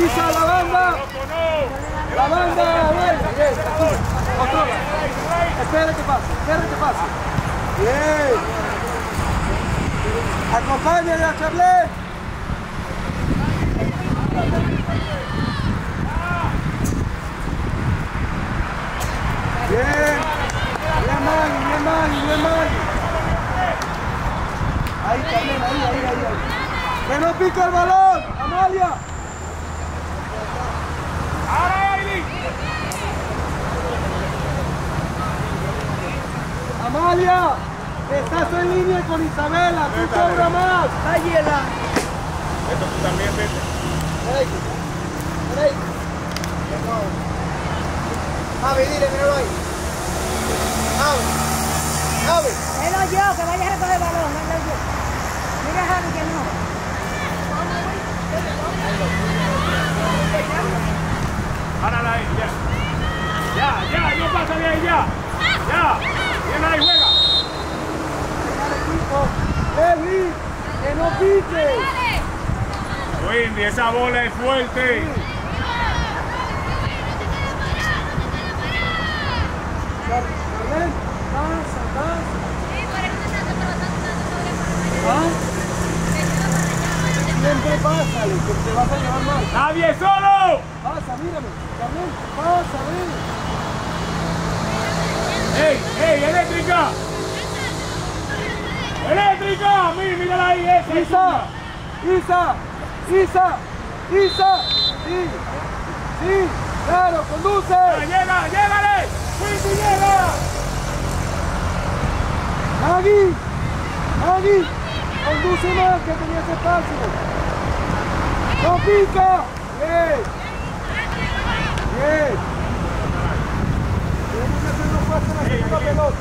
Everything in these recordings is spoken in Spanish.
¡Isa, la banda! ¡La banda! ¡Controla! Espera que pase, espera que pase. ¡Bien! A Charlet! ¡Bien! ¡Bien, ¡Bien, ¡Bien, Ahí, Carmen, ahí, ahí, ahí, ahí. ¡Que no pica el balón! ¡Amalia! ¡Ahora, Ailey! ¡Amalia! Estás en línea con Isabela, tú sobra más. ¡Cállala! Esto tú también, vete. Por Javi, dile, míralo ahí. Javi. Javi. Menos yo, que vayas a recoger el balón. Párala ahí, ya. Ya, no pasa de ahí, ya. Ya. Viene ahí, juega. Levi, que no pique. Windy, esa bola es fuerte. Pasa, pasa pásale, que te vas a llevar mal. ¡Nadie solo! Pasa, mírame, Carmen, pasa, ven. ¡Ey, ey, eléctrica! ¡Eléctrica! Mira, mírala ahí, esa. Isa, Isa, Isa, Isa, sí, sí, claro, conduce. Llega, llégale, sí, llega. Agui, Agui, conduce más que tenía ese espacio. ¡No pica! ¡Bien! ¡Bien! Tenemos que hacer los pasos en la segunda pelota.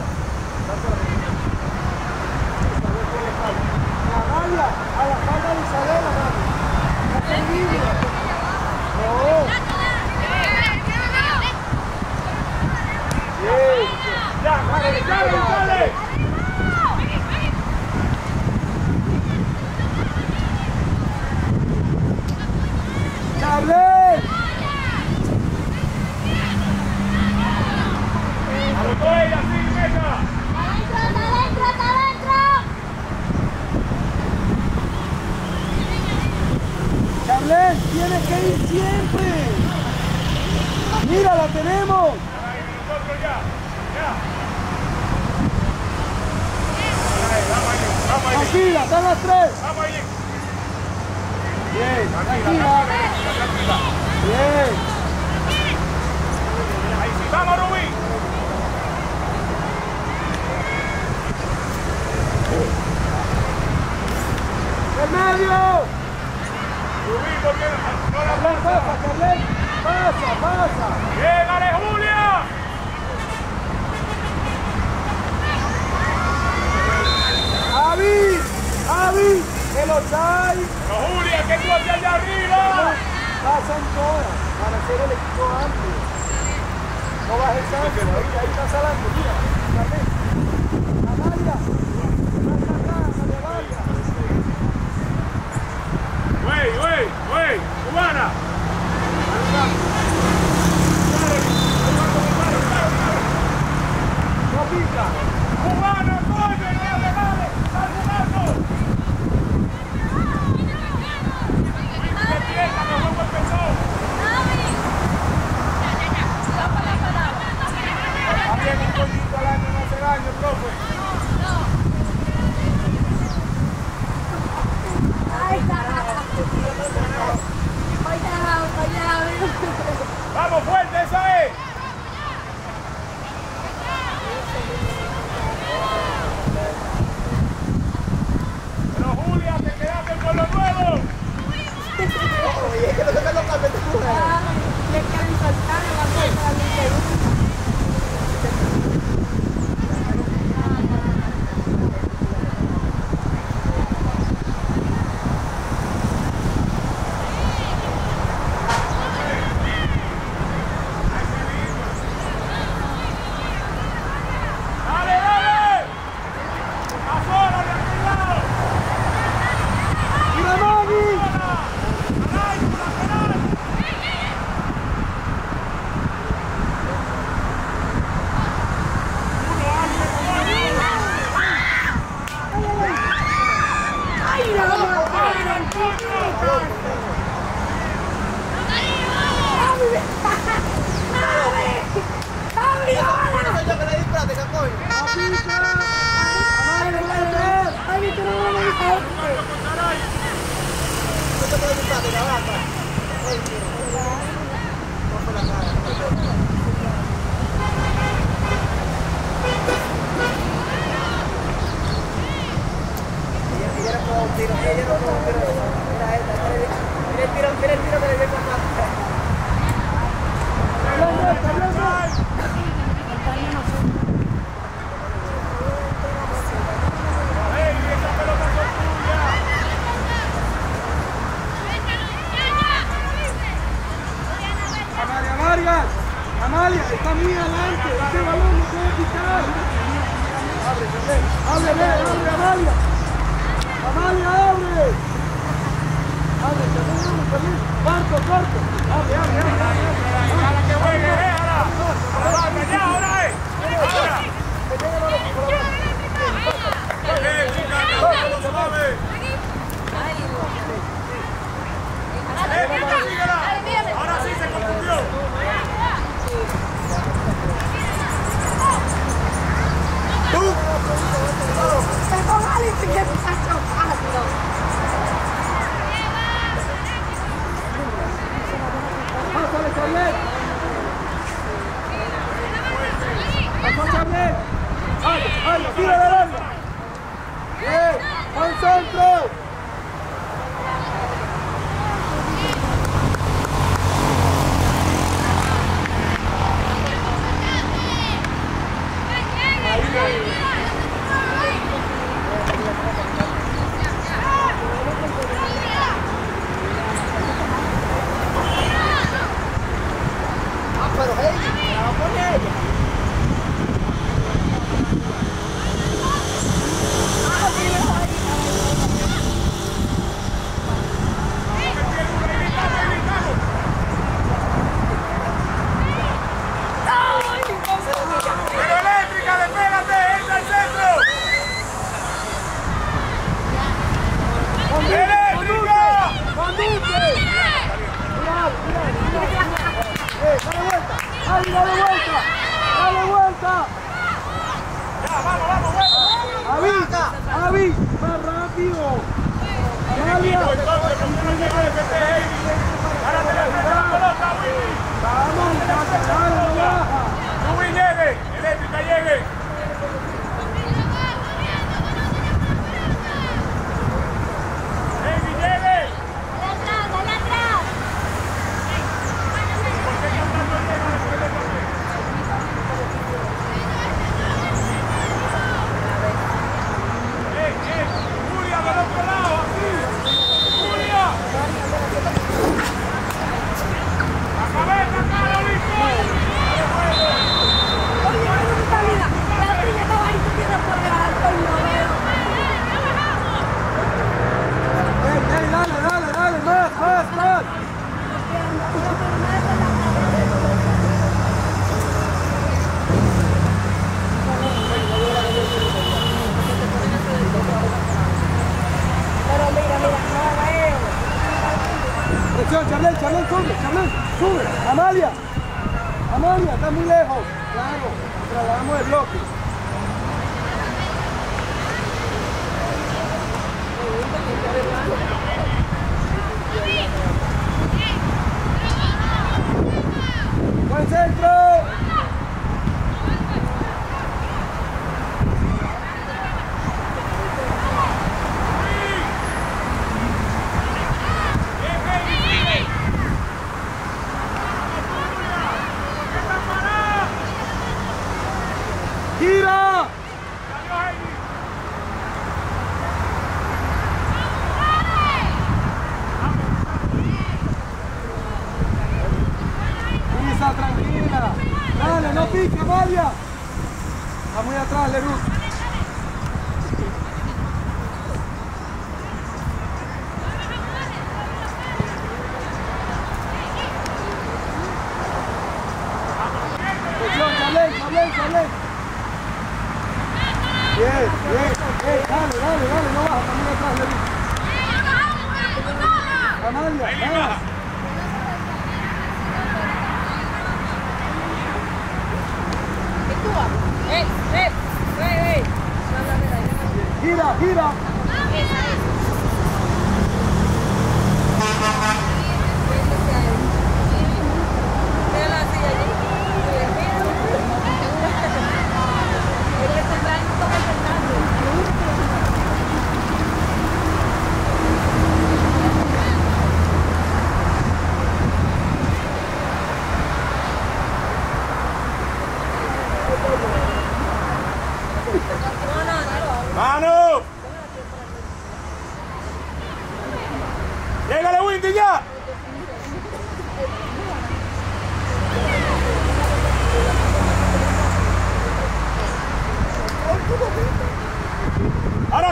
¡Al, al, tira del área! ¡Bien! ¡Al centro! Atención, Charlel, sube, Charlel, sube. Amalia, Amalia, está muy lejos. Claro, trasladamos el bloque. ¡Buen centro!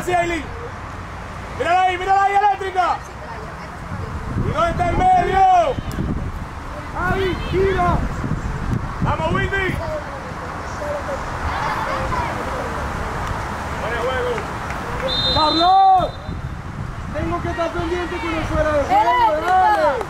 Así, Aileen. Mírala ahí, mírala ahí, eléctrica. ¿Y dónde está el medio? Javi, gira. Vamos, Windy. Buen juego. Carlos. Tengo que estar pendiente con el fuera de juego, dale.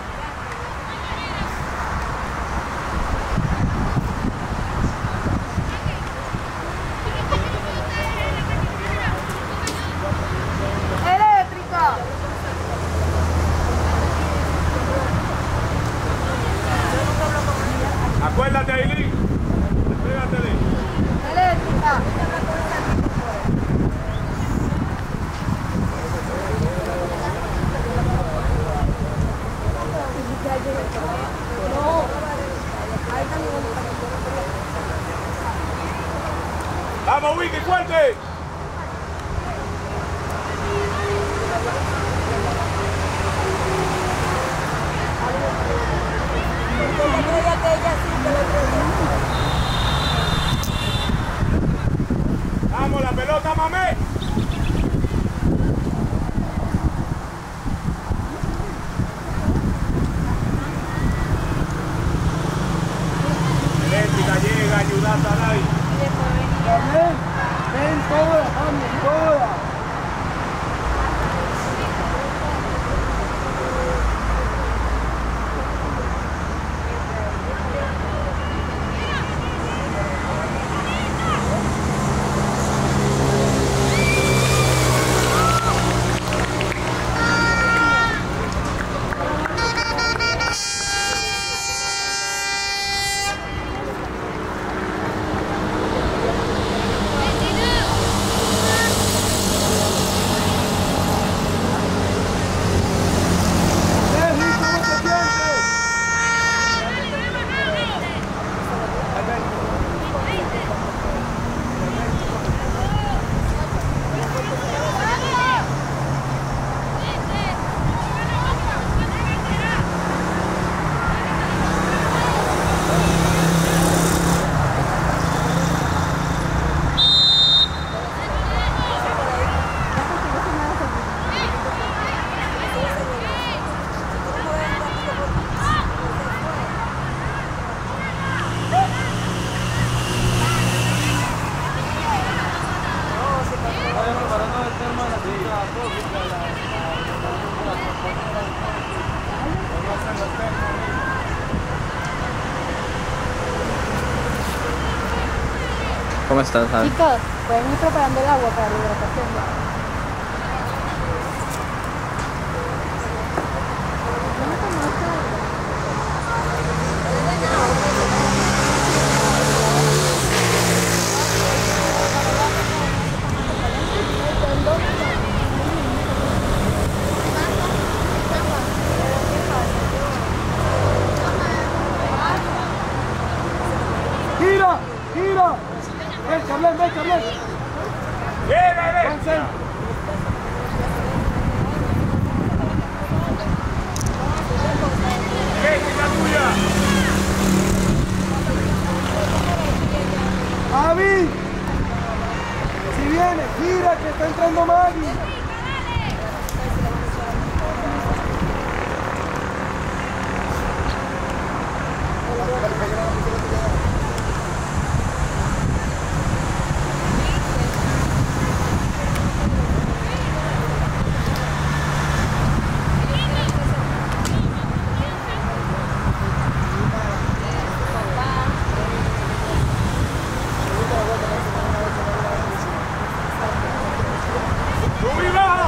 Acuérdate. Eléctrica. No. Ahí también. Vamos, Windy, fuerte. Vamos, la pelota, mamé. Eléctrica llega, ayuda a Saray. Ven, ven todas, vamos, todas. Ven, Luis, ¿cómo te sientes? ¿Cómo Chicos, pueden ir preparando el agua para la hidratación. ¡Gira! ¡Gira! ¡Ven, Chablén, ven, Chablén! ¡Llega, ¡Ven, Eléctrica! Eléctrica tuya. ¡Javi! Si viene, gira, que está entrando Maggie. ¡Sube y baja!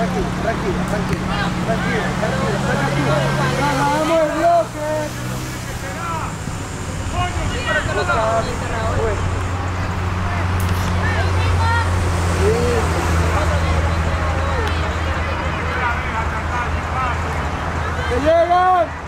Tranquilo, tranquilo, tranquilo, tranquilo, tranquilo, tranquilo. ¡Que llegan!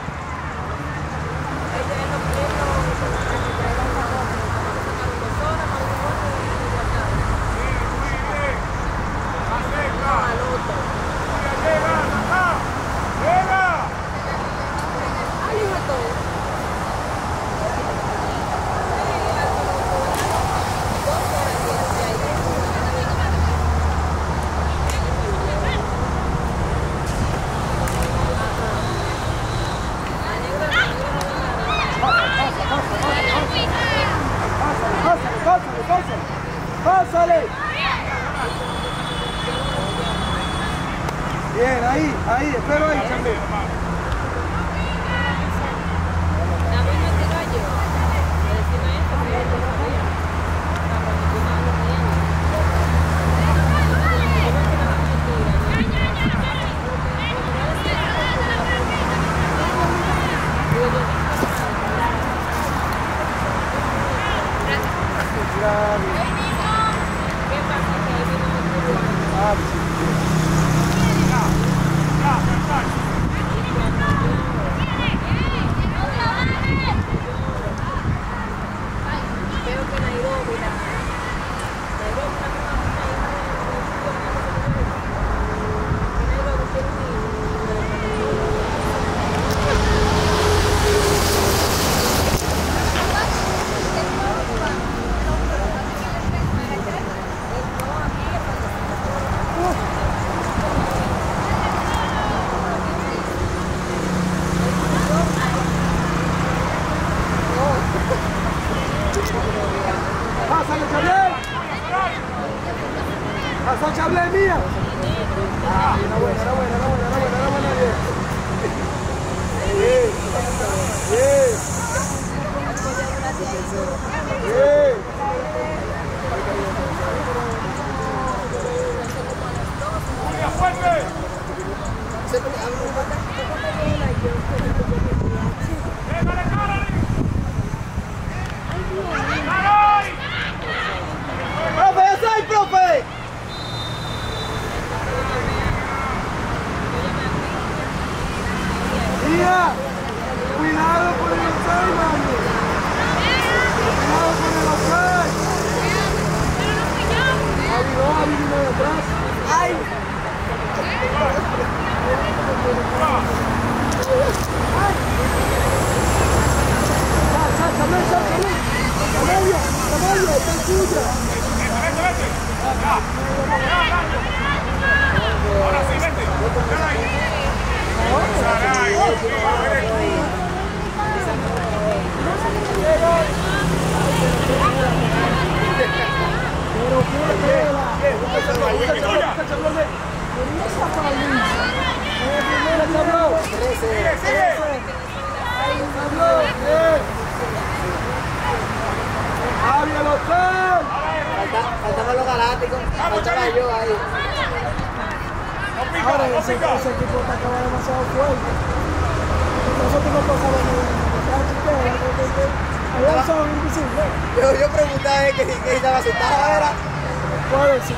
Faltaban los galácticos, yo ahí. Nosotros no pasamos Allá son. Yo, preguntaba que si estaba era. Puede ser.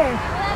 there.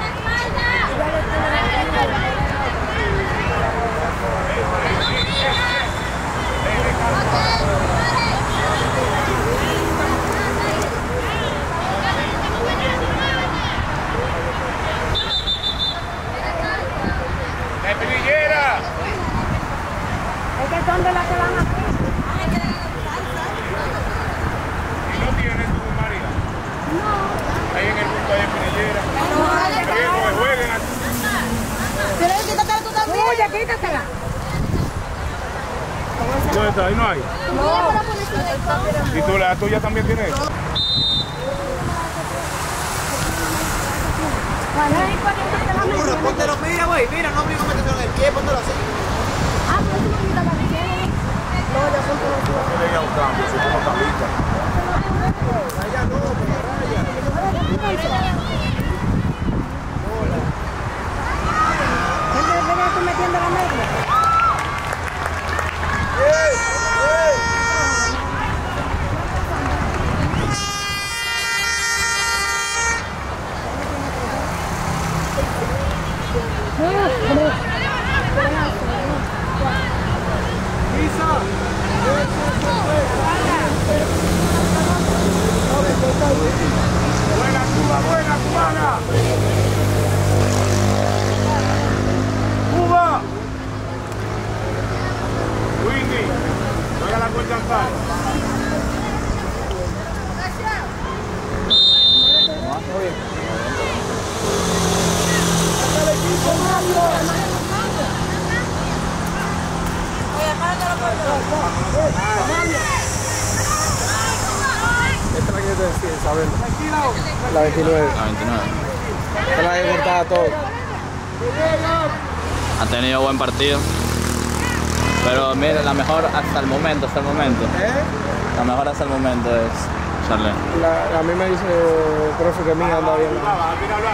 Profe que mía anda bien.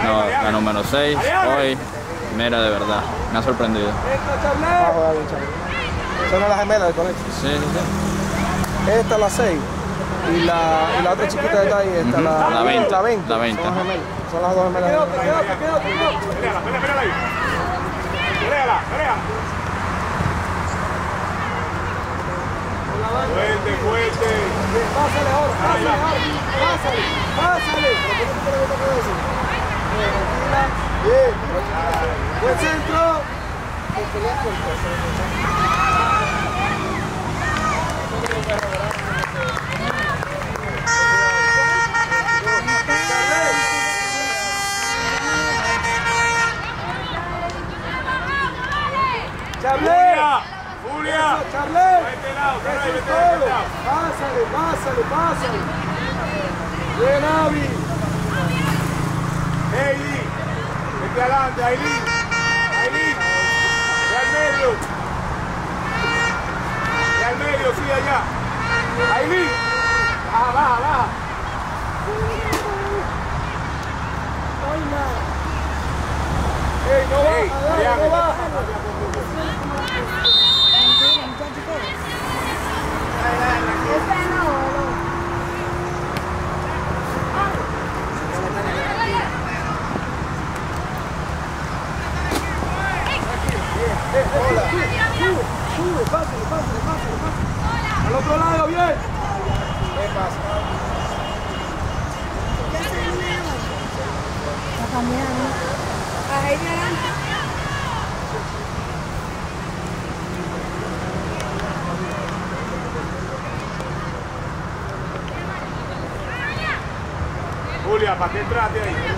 No, la número 6, hoy, mira de verdad, me ha sorprendido. Son las gemelas del colegio. Sí, sí, sí. Esta es la 6. Y la, y la otra chiquita de ahí, esta Ujú, la, la 20, La 20. la 20. Son, las gemelas. Son las dos gemelas. Peleala, pelea, pelea ahí. Peleala, pelea. Fuerte, fuerte. Pásale ahora, pásale ahora. Pásale, pásale. Bien. Buen centro. Charlie. Julia, Eso es todo. Pásale, pásale, pásale. Bien, Avi. Heidi, vete adelante, Aileen. Aileen, ve al medio. Ve al medio, sí, allá. Aileen, baja, baja, baja. Ey, no Ey, baja, dale, Mariana. no baja. Sube, pásale, pásale, pásale, pásale. Al otro lado, bien. ¿Qué pasa? Ahí adelante. Julia, ¿para qué entraste ahí?